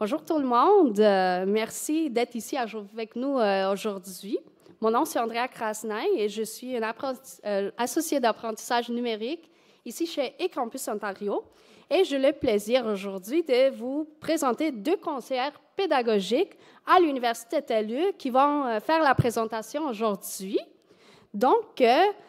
Bonjour tout le monde. Euh, merci d'être ici avec nous euh, aujourd'hui. Mon nom c'est Andrea Krasnay et je suis une euh, associée d'apprentissage numérique ici chez eCampus Ontario. Et j'ai le plaisir aujourd'hui de vous présenter deux conseillères pédagogiques à l'Université TELU qui vont faire la présentation aujourd'hui. Donc,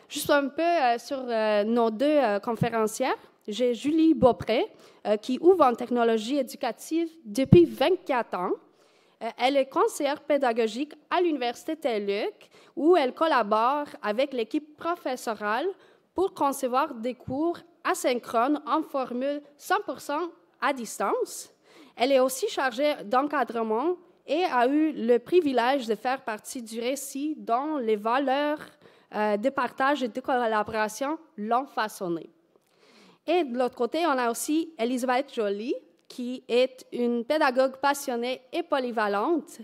juste un peu sur nos deux conférencières. J'ai Julie Beaupré, euh, qui ouvre en technologie éducative depuis 24 ans. Euh, elle est conseillère pédagogique à l'Université TELUC, où elle collabore avec l'équipe professorale pour concevoir des cours asynchrones en formule 100% à distance. Elle est aussi chargée d'encadrement et a eu le privilège de faire partie du récit dont les valeurs euh, de partage et de collaboration l'ont façonné. Et de l'autre côté, on a aussi Elisabeth Joly, qui est une pédagogue passionnée et polyvalente,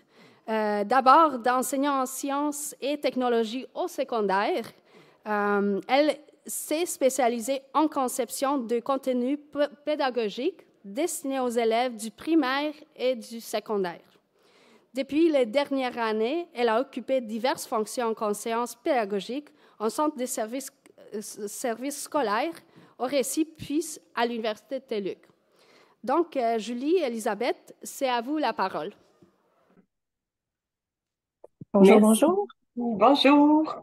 euh, d'abord d'enseignant en sciences et technologies au secondaire. Euh, elle s'est spécialisée en conception de contenus pédagogiques destinés aux élèves du primaire et du secondaire. Depuis les dernières années, elle a occupé diverses fonctions en conscience pédagogique en centre de services, euh, services scolaires au récit, puis à l'Université de TELUC. Donc, euh, Julie, Elisabeth, c'est à vous la parole. Bonjour, bonjour. Bonjour.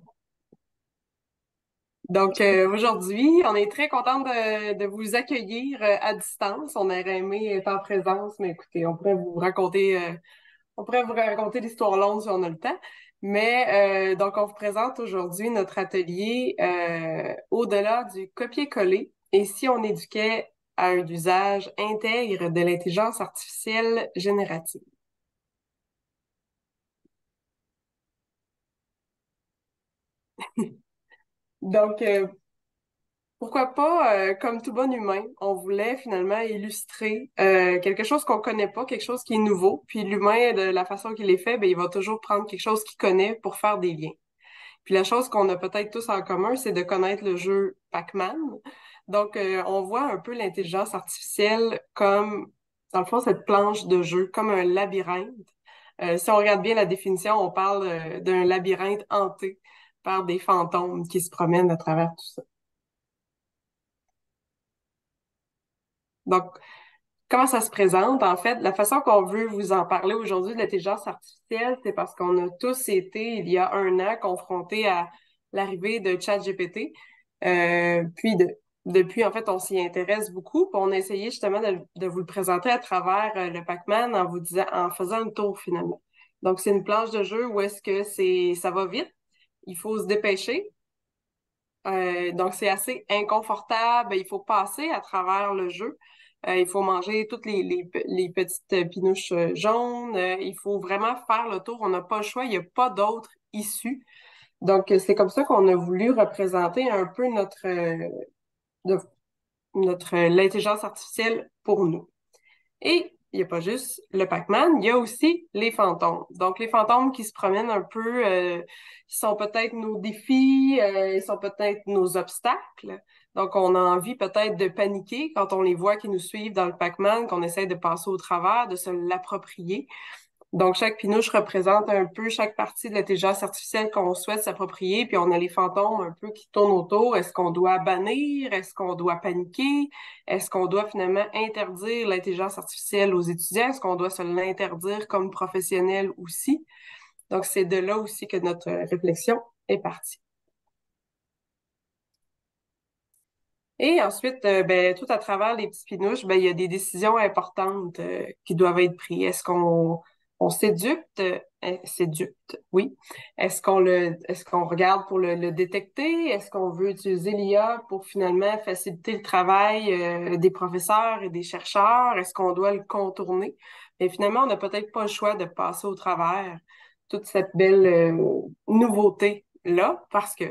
Donc, euh, aujourd'hui, on est très content de, vous accueillir euh, à distance. On aurait aimé être en présence, mais écoutez, on pourrait vous raconter, on pourrait vous raconter l'histoire longue si on a le temps. Mais euh, donc, on vous présente aujourd'hui notre atelier euh, au-delà du copier-coller et si on éduquait à un usage intègre de l'intelligence artificielle générative. donc, euh, pourquoi pas, euh, comme tout bon humain, on voulait finalement illustrer euh, quelque chose qu'on connaît pas, quelque chose qui est nouveau. Puis l'humain, de la façon qu'il est fait, ben, il va toujours prendre quelque chose qu'il connaît pour faire des liens. Puis la chose qu'on a peut-être tous en commun, c'est de connaître le jeu Pac-Man. Donc, euh, on voit un peu l'intelligence artificielle comme, dans le fond, cette planche de jeu, comme un labyrinthe. si on regarde bien la définition, on parle d'un labyrinthe hanté par des fantômes qui se promènent à travers tout ça. Donc, comment ça se présente? En fait, la façon qu'on veut vous en parler aujourd'hui de l'intelligence artificielle, c'est parce qu'on a tous été, il y a un an, confrontés à l'arrivée de ChatGPT. Euh, puis, depuis, en fait, on s'y intéresse beaucoup. On a essayé justement de, vous le présenter à travers euh, le Pac-Man en vous disant, en faisant un tour finalement. Donc, c'est une planche de jeu où est-ce que c'est, ça va vite. Il faut se dépêcher. Euh, donc, c'est assez inconfortable. Il faut passer à travers le jeu. Euh, il faut manger toutes les, les, petites pinouches euh, jaunes. il faut vraiment faire le tour. On n'a pas le choix. Il n'y a pas d'autre issue. Donc, c'est comme ça qu'on a voulu représenter un peu notre, notre l'intelligence artificielle pour nous. Et il n'y a pas juste le Pac-Man, il y a aussi les fantômes. Donc, les fantômes qui se promènent un peu, euh, sont peut-être nos défis, euh, ils sont peut-être nos obstacles. Donc, on a envie peut-être de paniquer quand on les voit qui nous suivent dans le Pac-Man, qu'on essaie de passer au travers, de se l'approprier. Donc, chaque pinouche représente un peu chaque partie de l'intelligence artificielle qu'on souhaite s'approprier, puis on a les fantômes un peu qui tournent autour. Est-ce qu'on doit bannir? Est-ce qu'on doit paniquer? Est-ce qu'on doit finalement interdire l'intelligence artificielle aux étudiants? Est-ce qu'on doit se l'interdire comme professionnel aussi? Donc, c'est de là aussi que notre réflexion est partie. Et ensuite, euh, ben, tout à travers les petits pinouches, ben, il y a des décisions importantes euh, qui doivent être prises. Est-ce qu'on on s'éducte, euh, s'éducte, oui. Est-ce qu'on le, est-ce qu'on regarde pour le, détecter? Est-ce qu'on veut utiliser l'IA pour finalement faciliter le travail euh, des professeurs et des chercheurs? Est-ce qu'on doit le contourner? Mais finalement, on n'a peut-être pas le choix de passer au travers toute cette belle euh, nouveauté-là parce que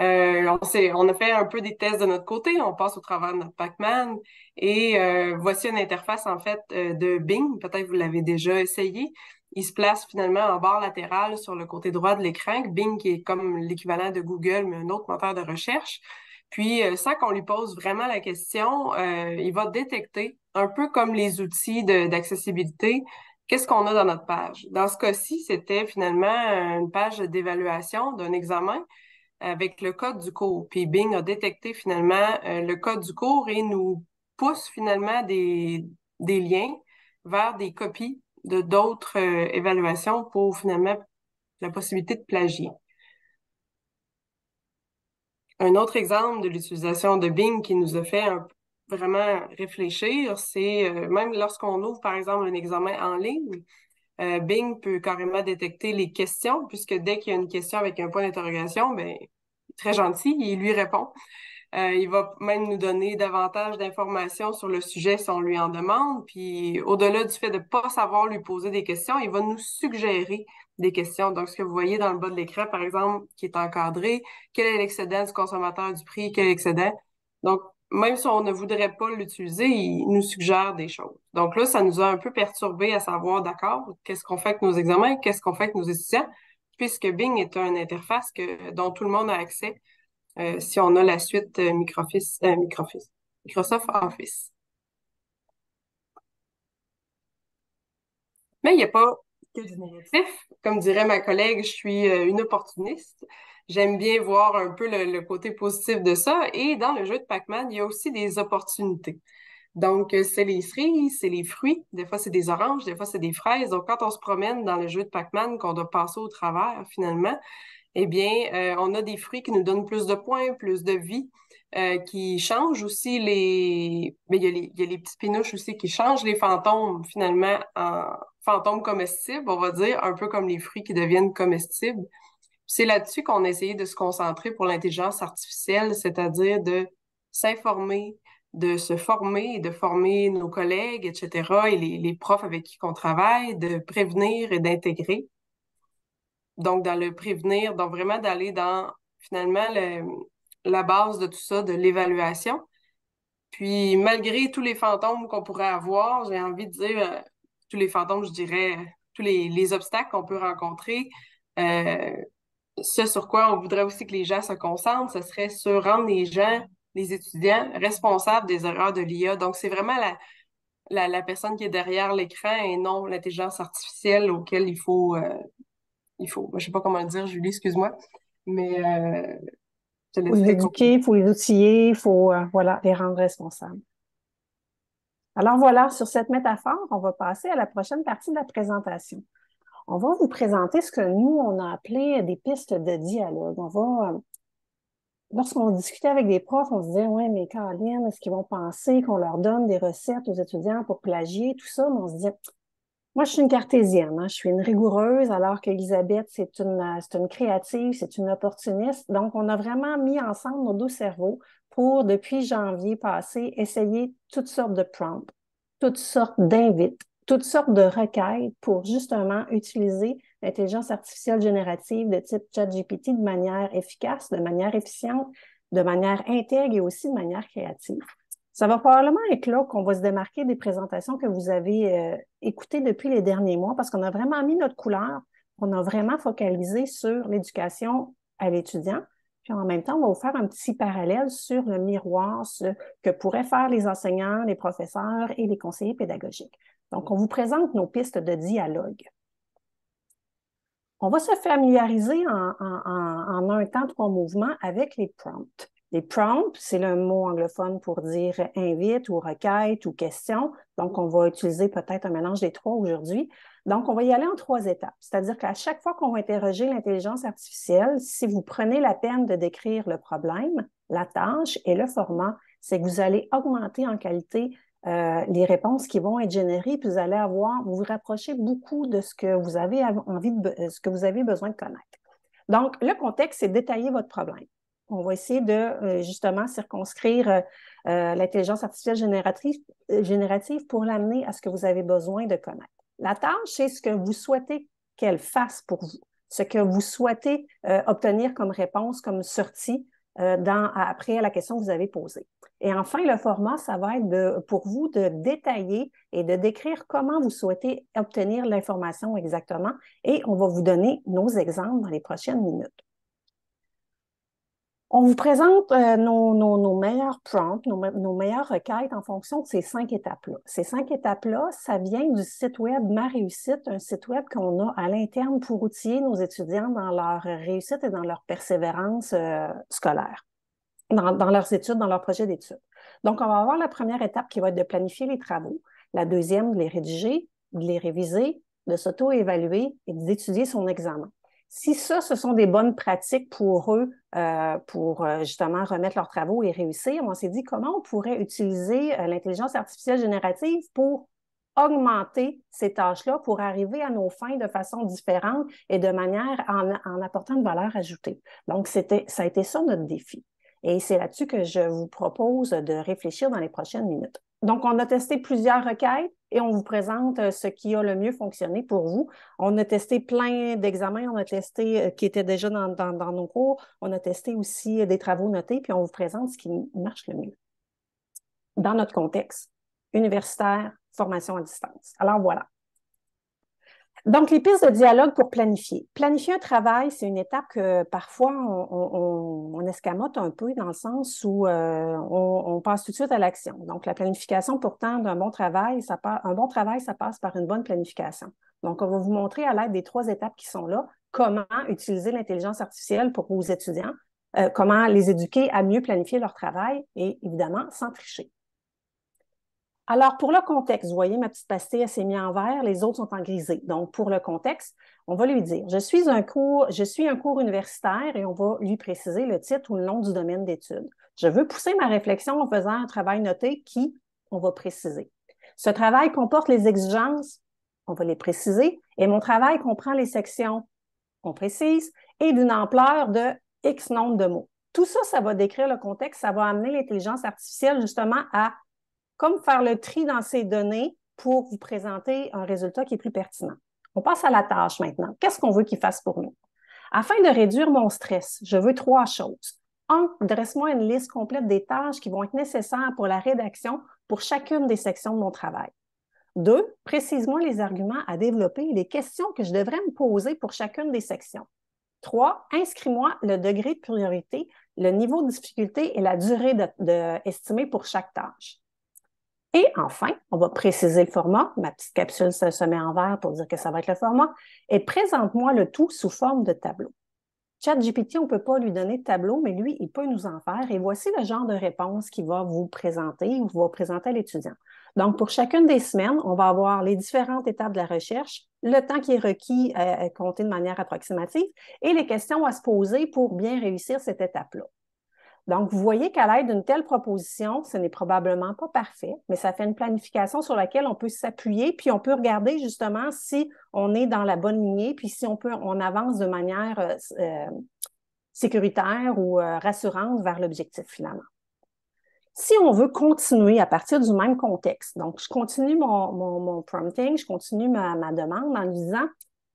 euh, on, on a fait un peu des tests de notre côté, on passe au travers de notre Pac-Man et euh, voici une interface en fait euh, de Bing, peut-être vous l'avez déjà essayé. Il se place finalement en barre latérale sur le côté droit de l'écran, Bing qui est comme l'équivalent de Google mais un autre moteur de recherche. Puis sans qu'on lui pose vraiment la question, il va détecter un peu comme les outils d'accessibilité, qu'est-ce qu'on a dans notre page? Dans ce cas-ci, c'était finalement une page d'évaluation d'un examen avec le code du cours. Puis Bing a détecté finalement euh, le code du cours et nous pousse finalement des, liens vers des copies de d'autres euh, évaluations pour finalement la possibilité de plagier. Un autre exemple de l'utilisation de Bing qui nous a fait vraiment réfléchir, c'est euh, même lorsqu'on ouvre, par exemple, un examen en ligne, euh, Bing peut carrément détecter les questions, puisque dès qu'il y a une question avec un point d'interrogation, ben, très gentil, il lui répond. Euh, il va même nous donner davantage d'informations sur le sujet si on lui en demande. Puis au-delà du fait de ne pas savoir lui poser des questions, il va nous suggérer des questions. Donc, ce que vous voyez dans le bas de l'écran, par exemple, qui est encadré, quel est l'excédent du consommateur du prix, quel est l'excédent. Donc, même si on ne voudrait pas l'utiliser, il nous suggère des choses. Donc là, ça nous a un peu perturbé à savoir, d'accord, qu'est-ce qu'on fait avec nos examens, qu'est-ce qu'on fait avec nos étudiants, puisque Bing est une interface que, dont tout le monde a accès euh, si on a la suite euh, euh, Microsoft Office. Mais il n'y a pas que du négatif. Comme dirait ma collègue, je suis une opportuniste. J'aime bien voir un peu le, côté positif de ça. Et dans le jeu de Pac-Man, il y a aussi des opportunités. Donc, c'est les cerises, c'est les fruits. Des fois, c'est des oranges, des fois, c'est des fraises. Donc, quand on se promène dans le jeu de Pac-Man, qu'on doit passer au travers, finalement, eh bien, euh, on a des fruits qui nous donnent plus de points, plus de vie, euh, qui changent aussi les... Mais il y, a les, il y a les petits pinouches aussi qui changent les fantômes, finalement, en fantômes comestibles, on va dire, un peu comme les fruits qui deviennent comestibles. C'est là-dessus qu'on a essayé de se concentrer pour l'intelligence artificielle, c'est-à-dire de s'informer, de se former et de former nos collègues, etc., et les, profs avec qui on travaille, de prévenir et d'intégrer donc dans le prévenir, donc vraiment d'aller dans finalement la base de tout ça, de l'évaluation. Puis malgré tous les fantômes qu'on pourrait avoir, j'ai envie de dire, euh, tous les fantômes, je dirais, tous les, obstacles qu'on peut rencontrer, euh, ce sur quoi on voudrait aussi que les gens se concentrent, ce serait sur rendre les gens, les étudiants, responsables des erreurs de l'IA. Donc, c'est vraiment la, la, personne qui est derrière l'écran et non l'intelligence artificielle auquel il faut euh, il faut, je sais pas comment le dire, Julie, excuse-moi, mais euh, il faut les éduquer, il faut les outiller, il faut euh, voilà, les rendre responsables. Alors voilà, sur cette métaphore, on va passer à la prochaine partie de la présentation. On va vous présenter ce que nous, on a appelé des pistes de dialogue. On va, euh, lorsqu'on discutait avec des profs, on se disait, ouais, mais Caroline, est-ce qu'ils vont penser qu'on leur donne des recettes aux étudiants pour plagier, tout ça? Mais on se disait, moi, je suis une cartésienne, hein. je suis une rigoureuse, alors qu'Elisabeth, c'est euh, c'est une créative, c'est une opportuniste. Donc, on a vraiment mis ensemble nos deux cerveaux pour, depuis janvier passé, essayer toutes sortes de prompts, toutes sortes d'invites, toutes sortes de requêtes pour justement utiliser l'intelligence artificielle générative de type ChatGPT de manière efficace, de manière efficiente, de manière intègre et aussi de manière créative. Ça va probablement être là qu'on va se démarquer des présentations que vous avez euh, écoutées depuis les derniers mois parce qu'on a vraiment mis notre couleur, on a vraiment focalisé sur l'éducation à l'étudiant. Puis en même temps, on va vous faire un petit parallèle sur le miroir, ce que pourraient faire les enseignants, les professeurs et les conseillers pédagogiques. Donc, on vous présente nos pistes de dialogue. On va se familiariser en, un temps, trois mouvements avec les prompts. Les prompts, c'est le mot anglophone pour dire invite ou requête ou question. Donc, on va utiliser peut-être un mélange des trois aujourd'hui. Donc, on va y aller en trois étapes. C'est-à-dire qu'à chaque fois qu'on va interroger l'intelligence artificielle, si vous prenez la peine de décrire le problème, la tâche et le format, c'est que vous allez augmenter en qualité euh, les réponses qui vont être générées, puis vous allez avoir, vous vous rapprochez beaucoup de ce que vous avez envie de, ce que vous avez besoin de connaître. Donc, le contexte, c'est détailler votre problème on va essayer de euh, justement circonscrire euh, l'intelligence artificielle générative pour l'amener à ce que vous avez besoin de connaître. La tâche, c'est ce que vous souhaitez qu'elle fasse pour vous, ce que vous souhaitez obtenir comme réponse, comme sortie dans, après la question que vous avez posée. Et enfin, le format, ça va être pour vous de détailler et de décrire comment vous souhaitez obtenir l'information exactement. Et on va vous donner nos exemples dans les prochaines minutes. On vous présente euh, nos, meilleurs prompts, nos, meilleures requêtes en fonction de ces cinq étapes-là. Ces cinq étapes-là, ça vient du site web Ma Réussite, un site web qu'on a à l'interne pour outiller nos étudiants dans leur réussite et dans leur persévérance euh, scolaire, dans, leurs études, dans leur projet d'études. Donc, on va avoir la première étape qui va être de planifier les travaux, la deuxième, de les rédiger, de les réviser, de s'auto-évaluer et d'étudier son examen. Si ça, ce sont des bonnes pratiques pour eux, euh, pour euh, justement remettre leurs travaux et réussir, on s'est dit comment on pourrait utiliser euh, l'intelligence artificielle générative pour augmenter ces tâches-là pour arriver à nos fins de façon différente et de manière en, apportant une valeur ajoutée. Donc, c'était, ça a été ça notre défi. Et c'est là-dessus que je vous propose de réfléchir dans les prochaines minutes. Donc, on a testé plusieurs requêtes et on vous présente euh, ce qui a le mieux fonctionné pour vous. On a testé plein d'examens, on a testé euh, qui étaient déjà dans, dans, nos cours, on a testé aussi euh, des travaux notés, puis on vous présente ce qui marche le mieux dans notre contexte universitaire, formation à distance. Alors voilà. Donc, les pistes de dialogue pour planifier. Planifier un travail, c'est une étape que parfois on, escamote un peu dans le sens où euh, on, passe tout de suite à l'action. Donc, la planification, pourtant, d'un bon travail, ça un bon travail, ça passe par une bonne planification. Donc, on va vous montrer à l'aide des trois étapes qui sont là comment utiliser l'intelligence artificielle pour vos étudiants, euh, comment les éduquer à mieux planifier leur travail et évidemment sans tricher. Alors, pour le contexte, vous voyez, ma petite pastille, elle s'est mise en vert, les autres sont en grisé. Donc, pour le contexte, on va lui dire, je suis un cours, je suis un cours universitaire et on va lui préciser le titre ou le nom du domaine d'études. Je veux pousser ma réflexion en faisant un travail noté qui, on va préciser. Ce travail comporte les exigences, on va les préciser, et mon travail comprend les sections, on précise, et d'une ampleur de X nombre de mots. Tout ça, ça va décrire le contexte, ça va amener l'intelligence artificielle justement à comme faire le tri dans ces données pour vous présenter un résultat qui est plus pertinent. On passe à la tâche maintenant. Qu'est-ce qu'on veut qu'il fasse pour nous? Afin de réduire mon stress, je veux trois choses. Un, dresse-moi une liste complète des tâches qui vont être nécessaires pour la rédaction pour chacune des sections de mon travail. Deux, précise-moi les arguments à développer et les questions que je devrais me poser pour chacune des sections. Trois, inscris-moi le degré de priorité, le niveau de difficulté et la durée estimée pour chaque tâche. Et enfin, on va préciser le format. Ma petite capsule se, met en vert pour dire que ça va être le format. Et présente-moi le tout sous forme de tableau. ChatGPT, on ne peut pas lui donner de tableau, mais lui, il peut nous en faire. Et voici le genre de réponse qu'il va vous présenter ou va présenter à l'étudiant. Donc, pour chacune des semaines, on va avoir les différentes étapes de la recherche, le temps qui est requis à compter de manière approximative et les questions à se poser pour bien réussir cette étape-là. Donc, vous voyez qu'à l'aide d'une telle proposition, ce n'est probablement pas parfait, mais ça fait une planification sur laquelle on peut s'appuyer, puis on peut regarder justement si on est dans la bonne lignée, puis si on peut, on avance de manière euh, euh, sécuritaire ou euh, rassurante vers l'objectif finalement. Si on veut continuer à partir du même contexte, donc je continue mon, prompting, je continue ma, ma demande en disant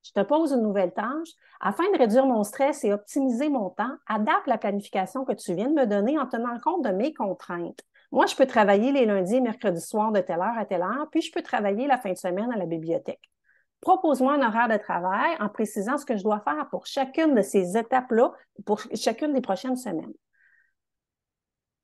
je te pose une nouvelle tâche. Afin de réduire mon stress et optimiser mon temps, adapte la planification que tu viens de me donner en tenant compte de mes contraintes. Moi, je peux travailler les lundis et mercredis soirs de telle heure à telle heure, puis je peux travailler la fin de semaine à la bibliothèque. Propose-moi un horaire de travail en précisant ce que je dois faire pour chacune de ces étapes-là, pour chacune des prochaines semaines.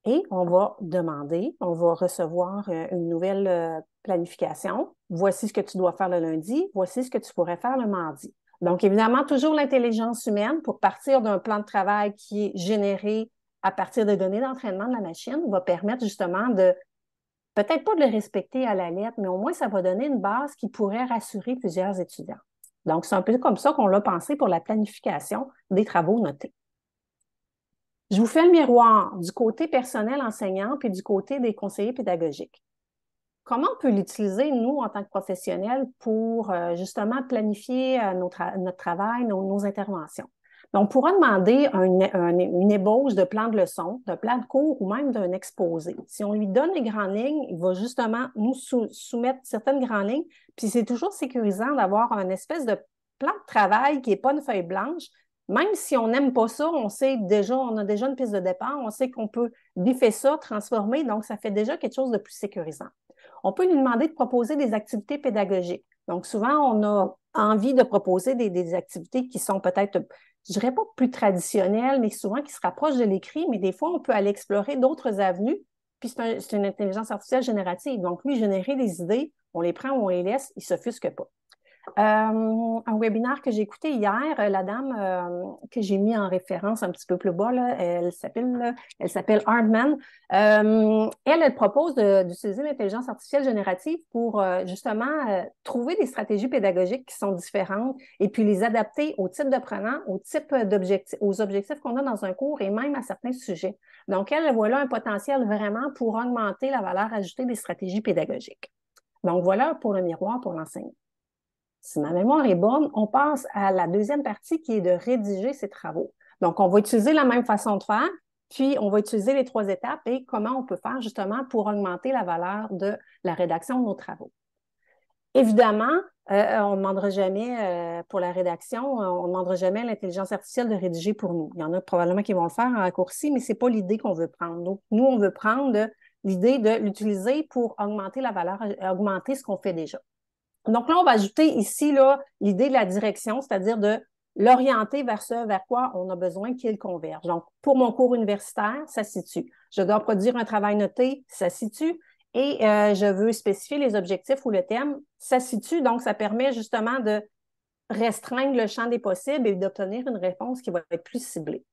Et on va demander, on va recevoir euh, une nouvelle euh, planification. Voici ce que tu dois faire le lundi, voici ce que tu pourrais faire le mardi. Donc, évidemment, toujours l'intelligence humaine pour partir d'un plan de travail qui est généré à partir des données d'entraînement de la machine va permettre justement de, peut-être pas de le respecter à la lettre, mais au moins ça va donner une base qui pourrait rassurer plusieurs étudiants. Donc, c'est un peu comme ça qu'on l'a pensé pour la planification des travaux notés. Je vous fais le miroir du côté personnel enseignant puis du côté des conseillers pédagogiques comment on peut l'utiliser, nous, en tant que professionnels, pour euh, justement planifier euh, notre, travail, nos, interventions? Donc, on pourra demander une ébauche de plan de leçon, de plan de cours ou même d'un exposé. Si on lui donne les grandes lignes, il va justement nous soumettre certaines grandes lignes. Puis c'est toujours sécurisant d'avoir un espèce de plan de travail qui n'est pas une feuille blanche. Même si on n'aime pas ça, on sait déjà, on a déjà une piste de départ, on sait qu'on peut biffer ça, transformer, donc ça fait déjà quelque chose de plus sécurisant on peut lui demander de proposer des activités pédagogiques. Donc, souvent, on a envie de proposer des, activités qui sont peut-être, je dirais pas plus traditionnelles, mais souvent qui se rapprochent de l'écrit, mais des fois, on peut aller explorer d'autres avenues. Puis c'est une intelligence artificielle générative. Donc, lui, générer des idées, on les prend on les laisse, il ne s'offusque pas. Euh, un webinaire que j'ai écouté hier, euh, la dame euh, que j'ai mis en référence un petit peu plus bas, elle s'appelle elle s'appelle Hardman. elle, elle propose d'utiliser l'intelligence artificielle générative pour justement trouver des stratégies pédagogiques qui sont différentes et puis les adapter au type d'apprenant, au type aux objectifs qu'on a dans un cours et même à certains sujets. Donc, elle, voit là un potentiel vraiment pour augmenter la valeur ajoutée des stratégies pédagogiques. Donc, voilà pour le miroir pour l'enseignant si ma mémoire est bonne, on passe à la deuxième partie qui est de rédiger ses travaux. Donc, on va utiliser la même façon de faire, puis on va utiliser les trois étapes et comment on peut faire justement pour augmenter la valeur de la rédaction de nos travaux. Évidemment, euh, on ne demandera jamais euh, pour la rédaction, on ne demandera jamais à l'intelligence artificielle de rédiger pour nous. Il y en a probablement qui vont le faire en raccourci, mais ce n'est pas l'idée qu'on veut prendre. Nous, on veut prendre l'idée de l'utiliser pour augmenter la valeur, augmenter ce qu'on fait déjà. Donc là, on va ajouter ici l'idée de la direction, c'est-à-dire de l'orienter vers ce vers quoi on a besoin qu'il converge. Donc, pour mon cours universitaire, ça situe. Je dois produire un travail noté, ça situe. Et euh, je veux spécifier les objectifs ou le thème, ça situe. Donc, ça permet justement de restreindre le champ des possibles et d'obtenir une réponse qui va être plus ciblée.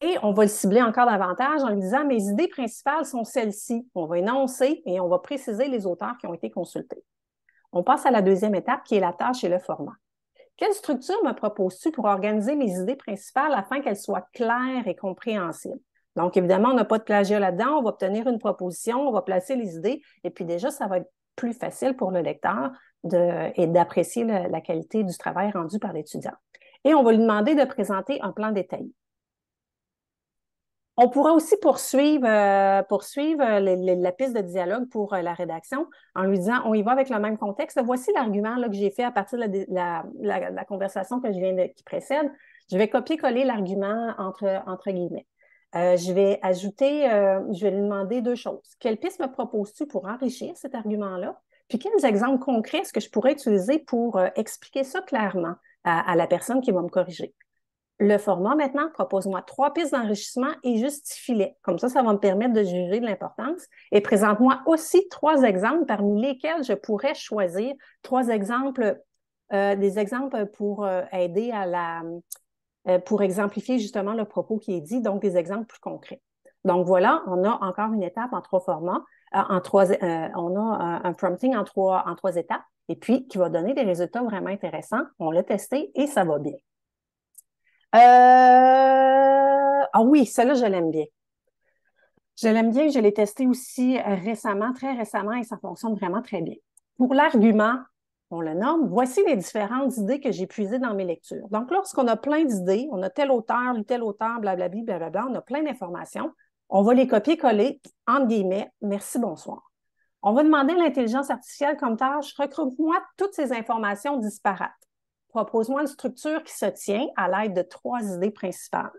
Et on va le cibler encore davantage en lui disant, mes idées principales sont celles-ci. On va énoncer et on va préciser les auteurs qui ont été consultés. On passe à la deuxième étape qui est la tâche et le format. Quelle structure me proposes-tu pour organiser mes idées principales afin qu'elles soient claires et compréhensibles? Donc, évidemment, on n'a pas de plagiat là-dedans. On va obtenir une proposition, on va placer les idées, et puis déjà, ça va être plus facile pour le lecteur et d'apprécier la qualité du travail rendu par l'étudiant. Et on va lui demander de présenter un plan détaillé. On pourra aussi poursuivre, euh, poursuivre la piste de dialogue pour euh, la rédaction en lui disant on y va avec le même contexte. Voici l'argument que j'ai fait à partir de la, conversation que je viens de, qui précède. Je vais copier-coller l'argument entre, guillemets. Euh, je vais ajouter, je vais lui demander deux choses. Quelle piste me proposes-tu pour enrichir cet argument-là? Puis quels exemples concrets est-ce que je pourrais utiliser pour expliquer ça clairement à la personne qui va me corriger? Le format, maintenant, propose-moi trois pistes d'enrichissement et justifie-les. Comme ça, ça va me permettre de juger de l'importance. Et présente-moi aussi trois exemples parmi lesquels je pourrais choisir trois exemples, euh, des exemples pour euh, aider à la, euh, pour exemplifier justement le propos qui est dit, donc des exemples plus concrets. Donc voilà, on a encore une étape en trois formats, en trois, on a un, un, prompting en trois, en trois étapes, et puis qui va donner des résultats vraiment intéressants. On l'a testé et ça va bien. Euh... Ah oui, celle-là, je l'aime bien. Je l'aime bien, je l'ai testé aussi récemment, très récemment, et ça fonctionne vraiment très bien. Pour l'argument, on le nomme, voici les différentes idées que j'ai puisées dans mes lectures. Donc, lorsqu'on a plein d'idées, on a tel auteur, tel auteur, blablabla, blablabla, on a plein d'informations, on va les copier-coller, entre guillemets, merci, bonsoir. On va demander à l'intelligence artificielle comme tâche, regroupe-moi toutes ces informations disparates propose-moi une structure qui se tient à l'aide de trois idées principales.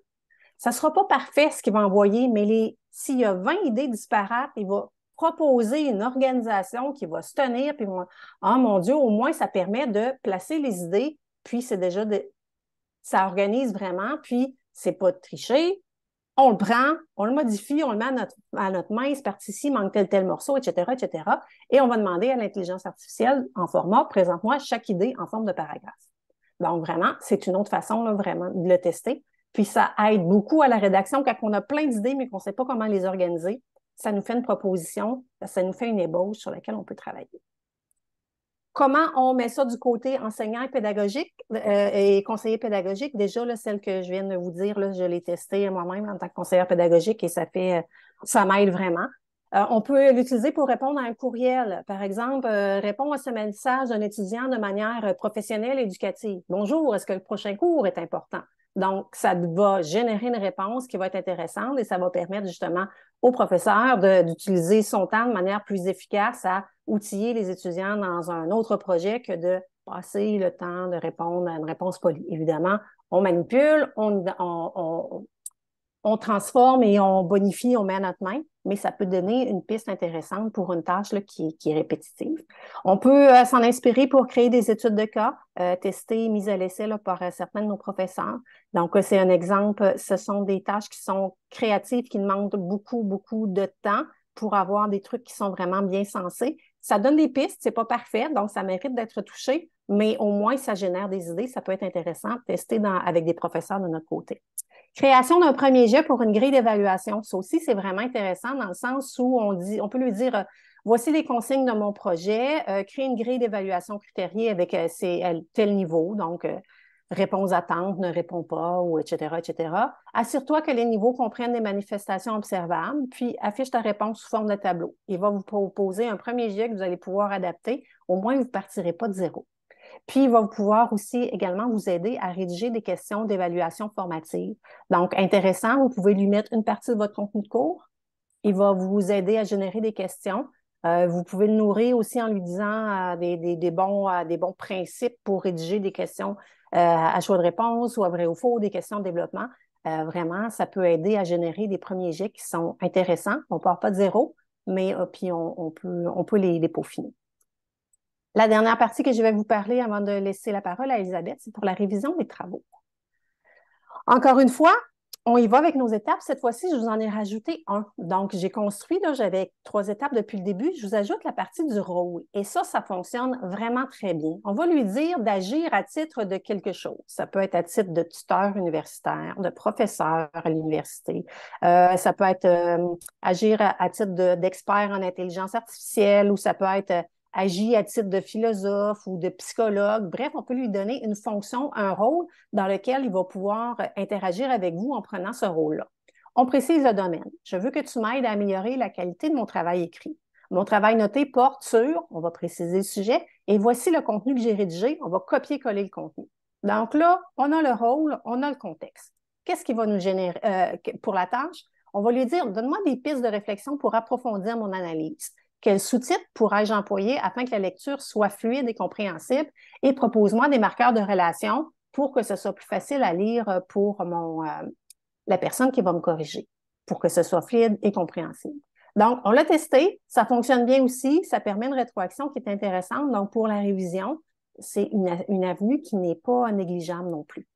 Ça ne sera pas parfait ce qu'il va envoyer, mais s'il y a 20 idées disparates, il va proposer une organisation qui va se tenir, puis oh mon Dieu, au moins ça permet de placer les idées, puis c'est déjà de, ça organise vraiment, puis c'est pas de tricher, on le prend, on le modifie, on le met à notre, main, c'est parti ici, manque tel tel morceau, etc., etc. Et on va demander à l'intelligence artificielle en format, présente-moi chaque idée en forme de paragraphe. Donc, vraiment, c'est une autre façon, vraiment, de le tester. Puis, ça aide beaucoup à la rédaction quand on a plein d'idées, mais qu'on ne sait pas comment les organiser. Ça nous fait une proposition, ça nous fait une ébauche sur laquelle on peut travailler. Comment on met ça du côté enseignant et pédagogique euh, et conseiller pédagogique? Déjà, celle que je viens de vous dire, je l'ai testée moi-même en tant que conseillère pédagogique et ça fait, ça m'aide vraiment. Euh, on peut l'utiliser pour répondre à un courriel. Par exemple, euh, répondre à ce message d'un étudiant de manière euh, professionnelle éducative. Bonjour, est-ce que le prochain cours est important? Donc, ça va générer une réponse qui va être intéressante et ça va permettre justement au professeur d'utiliser son temps de manière plus efficace à outiller les étudiants dans un autre projet que de passer le temps de répondre à une réponse polie. Évidemment, on manipule, on transforme et on bonifie, on met à notre main, mais ça peut donner une piste intéressante pour une tâche qui, est répétitive. On peut euh, s'en inspirer pour créer des études de cas, euh, testées, mises à l'essai par euh, certains de nos professeurs. Donc, c'est un exemple. Ce sont des tâches qui sont créatives, qui demandent beaucoup, beaucoup de temps pour avoir des trucs qui sont vraiment bien sensés. Ça donne des pistes, c'est pas parfait, donc ça mérite d'être touché, mais au moins ça génère des idées. Ça peut être intéressant de tester avec des professeurs de notre côté. Création d'un premier jet pour une grille d'évaluation. Ça aussi, c'est vraiment intéressant dans le sens où on dit, on peut lui dire euh, voici les consignes de mon projet, euh, créer une grille d'évaluation critériée avec euh, tel niveau, donc réponse attente, ne répond pas, ou etc., etc. Assure-toi que les niveaux comprennent des manifestations observables, puis affiche ta réponse sous forme de tableau. Il va vous proposer un premier jet que vous allez pouvoir adapter. Au moins, vous ne partirez pas de zéro. Puis, il va pouvoir aussi également vous aider à rédiger des questions d'évaluation formative. Donc, intéressant, vous pouvez lui mettre une partie de votre contenu de cours. Il va vous aider à générer des questions. Euh, vous pouvez le nourrir aussi en lui disant euh, des, bons, euh, des bons principes pour rédiger des questions à choix de réponse ou à vrai ou faux, des questions de développement. vraiment, ça peut aider à générer des premiers jets qui sont intéressants. On ne part pas de zéro, mais puis on, peut, on peut les, les peaufiner. La dernière partie que je vais vous parler avant de laisser la parole à Elisabeth, c'est pour la révision des travaux. Encore une fois, on y va avec nos étapes. Cette fois-ci, je vous en ai rajouté un. Donc, j'ai construit, là, j'avais trois étapes depuis le début. Je vous ajoute la partie du rôle. Et ça, ça fonctionne vraiment très bien. On va lui dire d'agir à titre de quelque chose. Ça peut être à titre de tuteur universitaire, de professeur à l'université. Euh, ça peut être euh, agir à, titre d'expert en intelligence artificielle ou ça peut être agit à titre de philosophe ou de psychologue. Bref, on peut lui donner une fonction, un rôle dans lequel il va pouvoir interagir avec vous en prenant ce rôle-là. On précise le domaine. Je veux que tu m'aides à améliorer la qualité de mon travail écrit. Mon travail noté porte sur, on va préciser le sujet, et voici le contenu que j'ai rédigé, on va copier-coller le contenu. Donc là, on a le rôle, on a le contexte. Qu'est-ce qui va nous générer euh, pour la tâche? On va lui dire, donne-moi des pistes de réflexion pour approfondir mon analyse. Quel sous-titre pourrais-je employer afin que la lecture soit fluide et compréhensible? Et propose-moi des marqueurs de relation pour que ce soit plus facile à lire pour mon, euh, la personne qui va me corriger, pour que ce soit fluide et compréhensible. Donc, on l'a testé, ça fonctionne bien aussi, ça permet une rétroaction qui est intéressante. Donc, pour la révision, c'est une, avenue qui n'est pas négligeable non plus.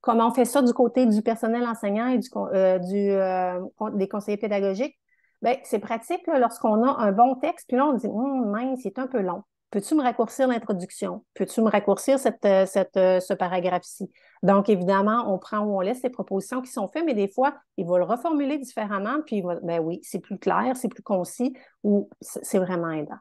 Comment on fait ça du côté du personnel enseignant et du, euh, euh, des conseillers pédagogiques? Bien, c'est pratique lorsqu'on a un bon texte, puis là, on dit hum, mince, c'est un peu long. Peux-tu me raccourcir l'introduction? Peux-tu me raccourcir cette, euh, cette, euh, ce paragraphe-ci? Donc, évidemment, on prend ou on laisse les propositions qui sont faites, mais des fois, il va le reformuler différemment, puis il va, ben oui, c'est plus clair, c'est plus concis, ou c'est vraiment aidant.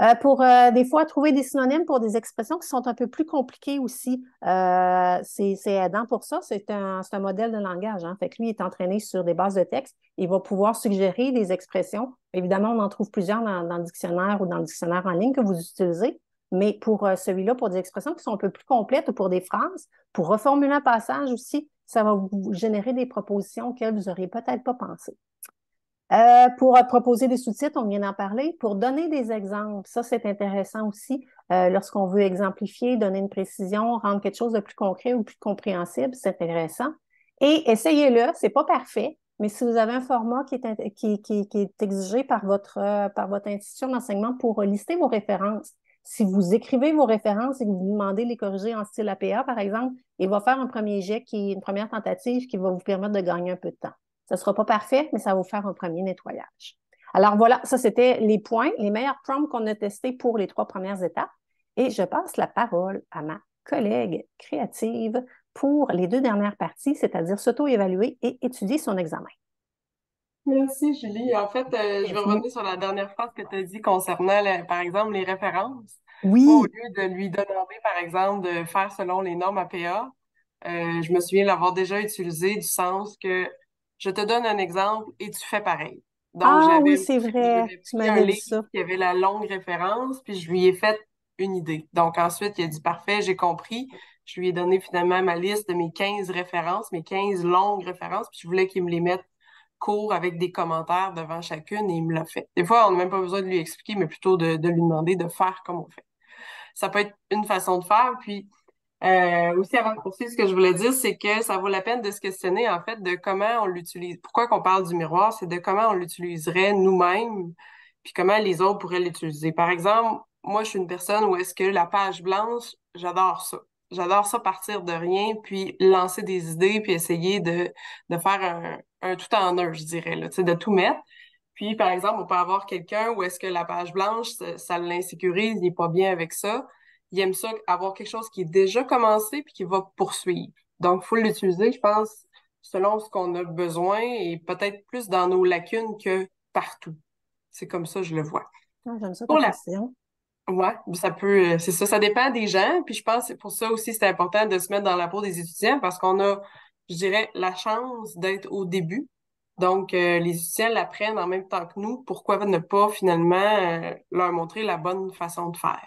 Euh, pour euh, des fois trouver des synonymes pour des expressions qui sont un peu plus compliquées aussi, euh, c'est aidant pour ça. C'est un, un, modèle de langage. Hein. Fait que lui est entraîné sur des bases de texte. Il va pouvoir suggérer des expressions. Évidemment, on en trouve plusieurs dans, dans le dictionnaire ou dans le dictionnaire en ligne que vous utilisez. Mais pour celui-là, pour des expressions qui sont un peu plus complètes ou pour des phrases, pour reformuler un passage aussi, ça va vous générer des propositions auxquelles vous n'auriez peut-être pas pensé. Euh, pour proposer des sous-titres, on vient d'en parler. Pour donner des exemples, ça c'est intéressant aussi. Euh, lorsqu'on veut exemplifier, donner une précision, rendre quelque chose de plus concret ou plus compréhensible, c'est intéressant. Et essayez-le, c'est pas parfait, mais si vous avez un format qui est, exigé par votre, euh, par votre institution d'enseignement pour lister vos références, si vous écrivez vos références et que vous demandez de les corriger en style APA, par exemple, il va faire un premier jet, qui, une première tentative qui va vous permettre de gagner un peu de temps. Ce ne sera pas parfait, mais ça va vous faire un premier nettoyage. Alors voilà, ça c'était les points, les meilleurs prompts qu'on a testés pour les trois premières étapes. Et je passe la parole à ma collègue créative pour les deux dernières parties, c'est-à-dire s'auto-évaluer et étudier son examen. Merci, Julie. En fait, euh, je vais revenir sur la dernière phrase que tu as dit concernant, par exemple, les références. Oui. Au lieu de lui demander, par exemple, de faire selon les normes APA, euh, je me souviens l'avoir déjà utilisé du sens que je te donne un exemple et tu fais pareil. Donc, ah oui, c'est vrai. Tu m'avais dit ça. qui avait la longue référence, puis je lui ai fait une idée. Donc ensuite, il a dit parfait, j'ai compris. Je lui ai donné finalement ma liste de mes 15 références, mes 15 longues références, puis je voulais qu'il me les mette court avec des commentaires devant chacune et il me l'a fait. Des fois, on n'a même pas besoin de lui expliquer, mais plutôt de, de, lui demander de faire comme on fait. Ça peut être une façon de faire. Puis Euh, aussi, avant de poursuivre, ce que je voulais dire, c'est que ça vaut la peine de se questionner, en fait, de comment on l'utilise. Pourquoi qu'on parle du miroir, c'est de comment on l'utiliserait nous-mêmes, puis comment les autres pourraient l'utiliser. Par exemple, moi, je suis une personne où est-ce que la page blanche, j'adore ça. J'adore ça partir de rien, puis lancer des idées, puis essayer de, de faire un, un tout en un, je dirais, là, de tout mettre. Puis, par exemple, on peut avoir quelqu'un où est-ce que la page blanche, ça, ça l'insécurise, il n'est pas bien avec ça il aime ça avoir quelque chose qui est déjà commencé puis qui va poursuivre. Donc, il faut l'utiliser, je pense, selon ce qu'on a besoin et peut-être plus dans nos lacunes que partout. C'est comme ça, je le vois. Ah, j'aime ça pour la. Ouais, ça peut, c'est ça, ça dépend des gens. Puis je pense que pour ça aussi, c'est important de se mettre dans la peau des étudiants parce qu'on a, je dirais, la chance d'être au début. Donc, euh, les étudiants l'apprennent en même temps que nous. Pourquoi ne pas finalement euh, leur montrer la bonne façon de faire?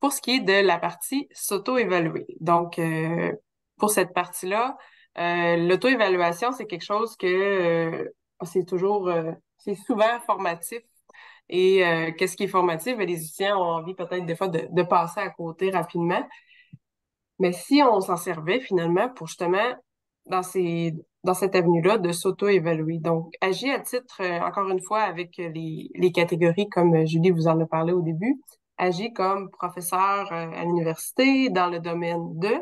Pour ce qui est de la partie s'auto-évaluer. Donc, euh, pour cette partie-là, euh, l'auto-évaluation, c'est quelque chose que euh, c'est toujours, c'est souvent formatif. Et qu'est-ce qui est formatif? Ben, les étudiants ont envie peut-être des fois de, de, passer à côté rapidement. Mais si on s'en servait finalement pour justement, dans, ces, dans cette avenue-là, de s'auto-évaluer. Donc, agir à titre, encore une fois, avec les, les catégories comme Julie vous en a parlé au début, agis comme professeur euh, à l'université dans le domaine de,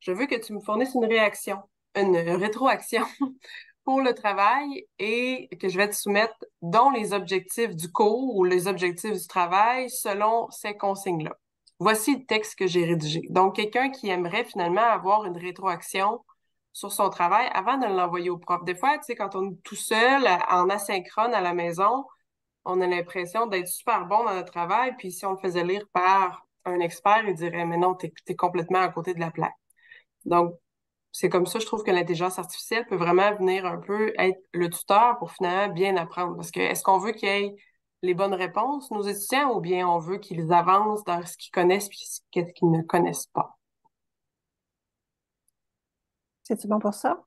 je veux que tu me fournisses une réaction, une rétroaction pour le travail et que je vais te soumettre dont les objectifs du cours ou les objectifs du travail selon ces consignes-là. Voici le texte que j'ai rédigé. Donc, quelqu'un qui aimerait finalement avoir une rétroaction sur son travail avant de l'envoyer au prof. Des fois, tu sais, quand on est tout seul, en asynchrone à la maison, on a l'impression d'être super bon dans notre travail, puis si on le faisait lire par un expert, il dirait, mais non, tu es, complètement à côté de la plaque. Donc, c'est comme ça, je trouve que l'intelligence artificielle peut vraiment venir un peu être le tuteur pour finalement bien apprendre. Parce que est-ce qu'on veut qu'il y ait les bonnes réponses, nos étudiants, ou bien on veut qu'ils avancent dans ce qu'ils connaissent et ce qu'ils ne connaissent pas? C'est-tu bon pour ça?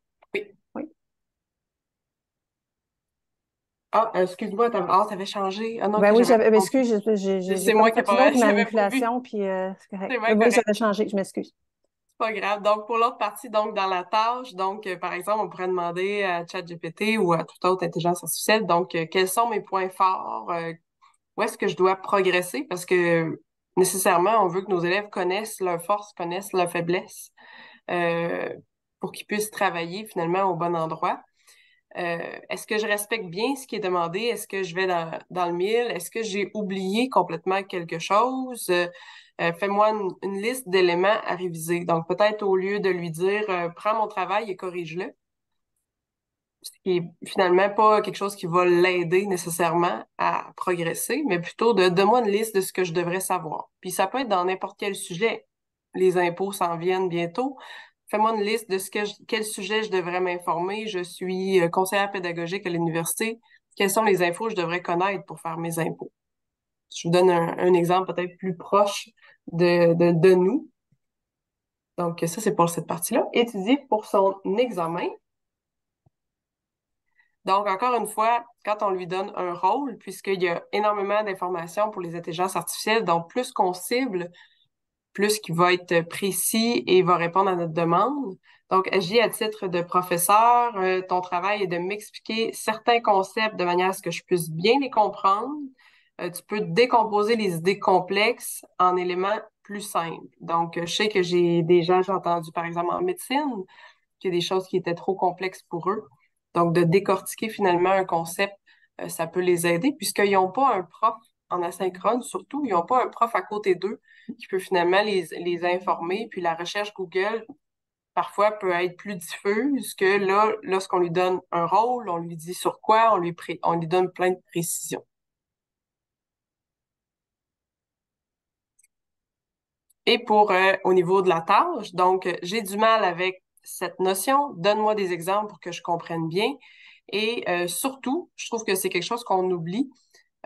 Ah, excuse-moi, ah, t'avais changé. Ah non, ben oui, j'avais, excuse, j'ai, c'est moi qui ai pas manipulation, puis euh, c'est correct. C'est oui, j'avais changé, je m'excuse. C'est pas grave. Donc, pour l'autre partie, donc, dans la tâche, donc, euh, par exemple, on pourrait demander à ChatGPT ou à toute autre intelligence artificielle, donc, euh, quels sont mes points forts? où est-ce que je dois progresser? Parce que, nécessairement, on veut que nos élèves connaissent leurs forces, connaissent leurs faiblesses, pour qu'ils puissent travailler, finalement, au bon endroit. Euh, est-ce que je respecte bien ce qui est demandé? Est-ce que je vais dans, dans le mille? Est-ce que j'ai oublié complètement quelque chose? Euh, euh, fais-moi une, liste d'éléments à réviser. Donc, peut-être au lieu de lui dire prends mon travail et corrige-le, ce qui est finalement pas quelque chose qui va l'aider nécessairement à progresser, mais plutôt de donne-moi une liste de ce que je devrais savoir. Puis ça peut être dans n'importe quel sujet. Les impôts s'en viennent bientôt fais-moi une liste de ce que quel sujet je devrais m'informer. Je suis euh, conseillère pédagogique à l'université. Quelles sont les infos que je devrais connaître pour faire mes impôts? Je vous donne un, exemple peut-être plus proche de, de, nous. Donc, ça, c'est pour cette partie-là. Étudier pour son examen. Donc, encore une fois, quand on lui donne un rôle, puisqu'il y a énormément d'informations pour les intelligences artificielles, donc plus qu'on cible plus qui va être précis et va répondre à notre demande. Donc, agis à titre de professeur. Euh, ton travail est de m'expliquer certains concepts de manière à ce que je puisse bien les comprendre. Euh, tu peux décomposer les idées complexes en éléments plus simples. Donc, je sais que j'ai déjà j'ai entendu, par exemple, en médecine, qu'il y a des choses qui étaient trop complexes pour eux. Donc, de décortiquer finalement un concept, euh, ça peut les aider puisqu'ils n'ont pas un prof en asynchrone, surtout, ils n'ont pas un prof à côté d'eux qui peut finalement les, les informer. Puis la recherche Google, parfois, peut être plus diffuse que là, lorsqu'on lui donne un rôle, on lui dit sur quoi, on lui, on lui donne plein de précisions. Et pour euh, au niveau de la tâche, donc j'ai du mal avec cette notion. Donne-moi des exemples pour que je comprenne bien. Et euh, surtout, je trouve que c'est quelque chose qu'on oublie.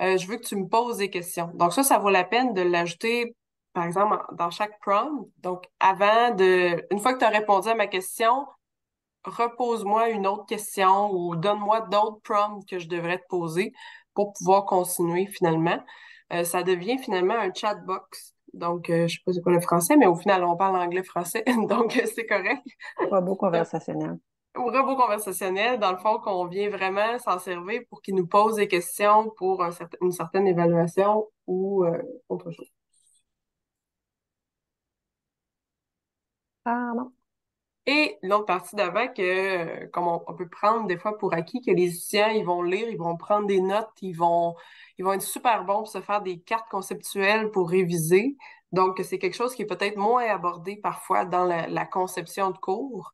Euh, je veux que tu me poses des questions. Donc ça, ça vaut la peine de l'ajouter par exemple, dans chaque prompt. Donc, avant de, une fois que tu as répondu à ma question, repose-moi une autre question ou donne-moi d'autres prompts que je devrais te poser pour pouvoir continuer finalement. Euh, ça devient finalement un chat box. Donc, je ne sais pas c'est quoi le français, mais au final, on parle anglais-français, donc c'est correct. Robot conversationnel. Robot conversationnel, dans le fond, qu'on vient vraiment s'en servir pour qu'il nous pose des questions pour une certaine évaluation ou autre chose. Pardon. Et l'autre partie d'avant, que comme on, peut prendre des fois pour acquis que les étudiants, ils vont lire, ils vont prendre des notes, ils vont, ils vont être super bons pour se faire des cartes conceptuelles pour réviser. Donc, c'est quelque chose qui est peut-être moins abordé parfois dans la, conception de cours.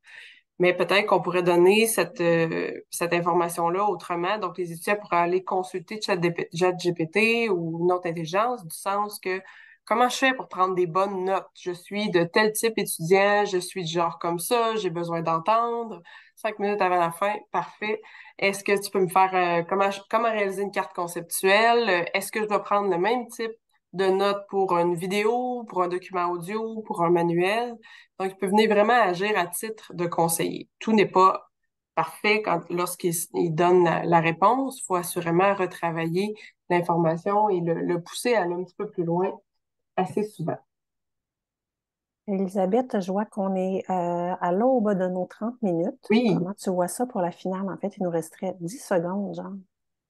Mais peut-être qu'on pourrait donner cette, euh, cette information-là autrement. Donc, les étudiants pourraient aller consulter ChatGPT ou une autre intelligence, du sens que comment je fais pour prendre des bonnes notes? Je suis de tel type étudiant, je suis de genre comme ça, j'ai besoin d'entendre. Cinq minutes avant la fin, parfait. Est-ce que tu peux me faire euh, comment, comment réaliser une carte conceptuelle? Est-ce que je dois prendre le même type de notes pour une vidéo, pour un document audio, pour un manuel? Donc, il peut venir vraiment agir à titre de conseiller. Tout n'est pas parfait lorsqu'il donne la, réponse. Il faut assurément retravailler l'information et le, le pousser à aller un petit peu plus loin assez souvent. Elisabeth, je vois qu'on est euh, à l'aube de nos 30 minutes. Oui. Comment tu vois ça pour la finale? En fait, il nous resterait 10 secondes, genre.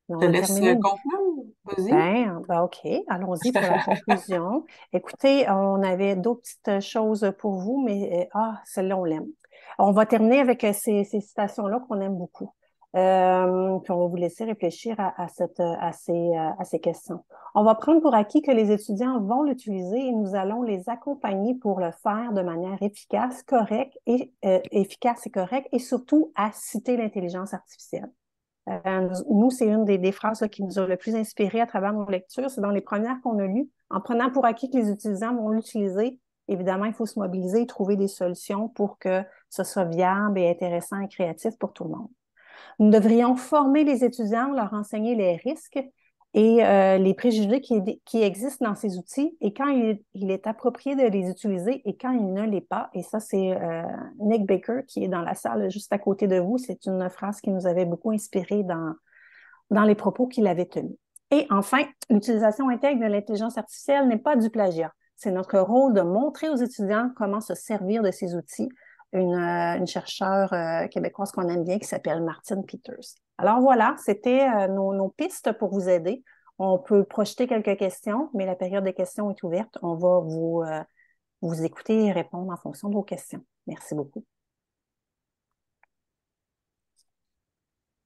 On Je laisse Vas-y. Ben, ben, OK, allons-y pour la conclusion. Écoutez, on avait d'autres petites choses pour vous, mais euh, ah, celle-là, on l'aime. On va terminer avec euh, ces citations-là qu'on aime beaucoup. Euh, puis on va vous laisser réfléchir à, cette, à, ces, à ces questions. On va prendre pour acquis que les étudiants vont l'utiliser et nous allons les accompagner pour le faire de manière efficace, correcte et euh, efficace et correcte, et surtout à citer l'intelligence artificielle. Euh, nous, c'est une des, phrases qui nous a le plus inspiré à travers nos lectures. C'est dans les premières qu'on a lues. En prenant pour acquis que les utilisants vont l'utiliser, évidemment, il faut se mobiliser et trouver des solutions pour que ce soit viable et intéressant et créatif pour tout le monde. Nous devrions former les étudiants, leur enseigner les risques et euh, les préjugés qui, existent dans ces outils et quand il, est approprié de les utiliser et quand il ne l'est pas. Et ça, c'est euh, Nick Baker qui est dans la salle juste à côté de vous. C'est une phrase qui nous avait beaucoup inspiré dans, dans les propos qu'il avait tenus. Et enfin, l'utilisation intègre de l'intelligence artificielle n'est pas du plagiat. C'est notre rôle de montrer aux étudiants comment se servir de ces outils une, euh, une chercheure euh, québécoise qu'on aime bien qui s'appelle Martine Peters. Alors voilà, c'était euh, nos, pistes pour vous aider. On peut projeter quelques questions, mais la période des questions est ouverte. On va vous, écouter et répondre en fonction de vos questions. Merci beaucoup.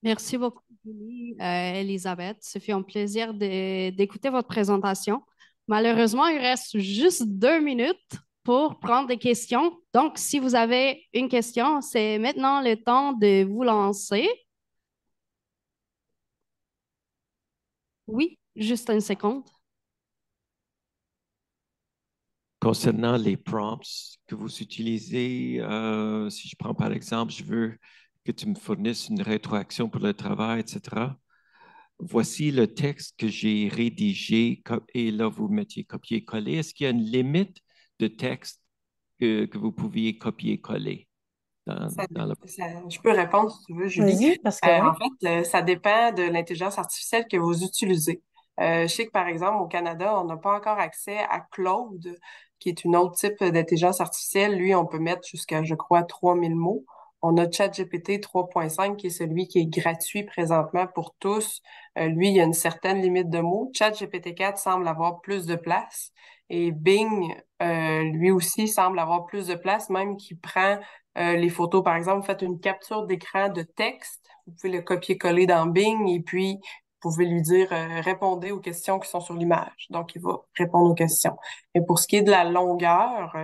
Merci beaucoup, Julie, Elisabeth. Ce fut un plaisir d'écouter votre présentation. Malheureusement, il reste juste deux minutes pour prendre des questions. Donc, si vous avez une question, c'est maintenant le temps de vous lancer. Oui, juste une seconde. Concernant les prompts que vous utilisez, euh, si je prends par exemple, je veux que tu me fournisses une rétroaction pour le travail, etc. Voici le texte que j'ai rédigé et là, vous mettiez copier-coller. Est-ce qu'il y a une limite de texte que, que vous pouviez copier-coller? je peux répondre si tu veux, Julie. parce que, euh, en fait, euh, ça dépend de l'intelligence artificielle que vous utilisez. Euh, je sais que, par exemple, au Canada, on n'a pas encore accès à Claude, qui est une autre type d'intelligence artificielle. Lui, on peut mettre jusqu'à, je crois, 3000 mots. On a ChatGPT 3.5 qui est celui qui est gratuit présentement pour tous. lui, il y a une certaine limite de mots. ChatGPT 4 semble avoir plus de place. Et Bing, euh, lui aussi, semble avoir plus de place, même qu'il prend euh, les photos. Par exemple, vous faites une capture d'écran de texte, vous pouvez le copier-coller dans Bing et puis vous pouvez lui dire euh, répondez aux questions qui sont sur l'image. Donc, il va répondre aux questions. Et pour ce qui est de la longueur,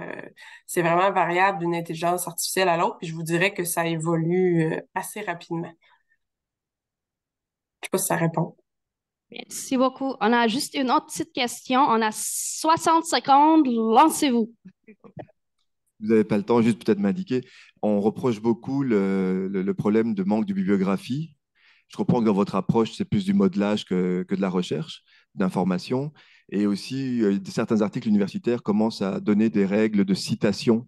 c'est vraiment variable d'une intelligence artificielle à l'autre, puis je vous dirais que ça évolue assez rapidement. Je sais pas si ça répond. Merci beaucoup. On a juste une autre petite question. On a 60 secondes. Lancez-vous. Vous n'avez pas le temps, juste peut-être m'indiquer. On reproche beaucoup le, problème de manque de bibliographie. Je comprends que dans votre approche, c'est plus du modelage que, de la recherche d'information. Et aussi, euh, certains articles universitaires commencent à donner des règles de citation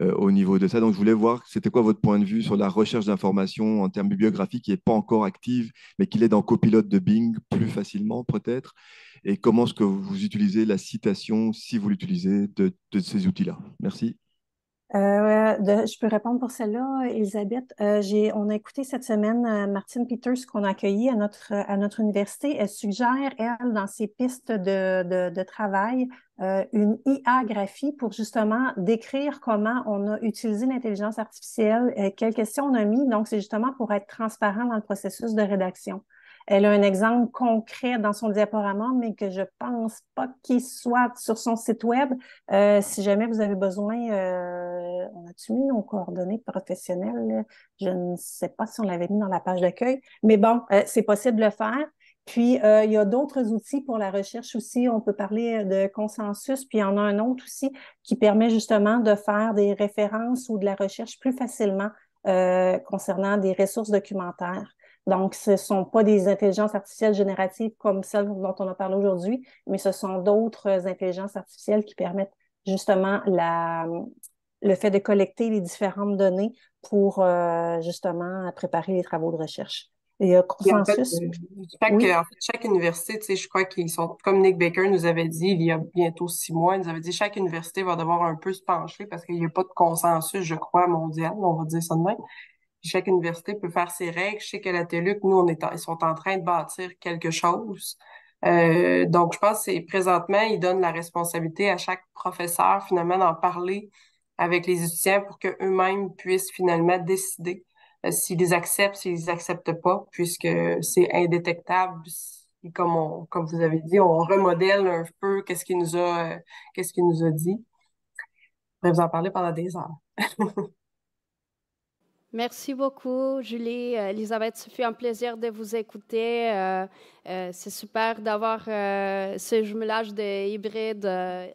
au niveau de ça. Donc, je voulais voir, c'était quoi votre point de vue sur la recherche d'informations en termes bibliographiques qui n'est pas encore active, mais qui est dans copilote de Bing plus facilement peut-être Et comment est-ce que vous utilisez la citation, si vous l'utilisez, de, de ces outils-là? Merci. Euh, je peux répondre pour celle-là, Elisabeth. Euh, on a écouté cette semaine euh, Martine Peters qu'on a accueillie à notre, à notre université. Elle suggère, elle, dans ses pistes de, de, travail, une IA-graphie pour justement décrire comment on a utilisé l'intelligence artificielle, quelles questions on a mis. Donc, c'est justement pour être transparent dans le processus de rédaction. Elle a un exemple concret dans son diaporama, mais que je pense pas qu'il soit sur son site web. Euh, si jamais vous avez besoin, euh, on a-tu mis nos coordonnées professionnelles? Je ne sais pas si on l'avait mis dans la page d'accueil, mais bon, euh, c'est possible de le faire. Puis, il y a d'autres outils pour la recherche aussi. On peut parler de consensus, puis il y en a un autre aussi qui permet justement de faire des références ou de la recherche plus facilement concernant des ressources documentaires. Donc, ce ne sont pas des intelligences artificielles génératives comme celles dont on a parlé aujourd'hui, mais ce sont d'autres intelligences artificielles qui permettent justement la, le fait de collecter les différentes données pour euh, justement préparer les travaux de recherche. Il y a consensus? Euh, chaque, chaque université, tu sais, je crois qu'ils sont, comme Nick Baker nous avait dit il y a bientôt six mois, il nous avait dit chaque université va devoir un peu se pencher parce qu'il n'y a pas de consensus, je crois, mondial, on va dire ça de même chaque université peut faire ses règles. Je sais que la TELUC, nous, on est ils sont en train de bâtir quelque chose. Euh, donc, je pense que présentement, ils donnent la responsabilité à chaque professeur, finalement, d'en parler avec les étudiants pour qu'eux-mêmes puissent finalement décider euh, s'ils les acceptent, s'ils les acceptent pas, puisque c'est indétectable. Comme, on, comme vous avez dit, on remodèle un peu qu'est-ce qu'il nous a, qu'est-ce qu'il nous a dit. Je vous en parler pendant des heures. Merci beaucoup, Julie. Euh, Elisabeth, ce fut un plaisir de vous écouter. Euh, euh, c'est super d'avoir ce jumelage de hybride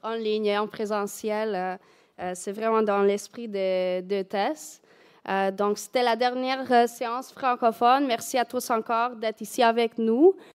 en ligne et en présentiel. c'est vraiment dans l'esprit de, de Tess. donc, c'était la dernière séance francophone. Merci à tous encore d'être ici avec nous.